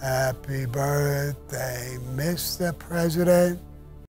Happy birthday, Mr. President.